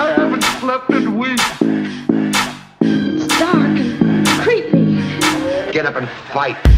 I haven't slept in weeks. up and fight.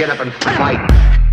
get up and fight.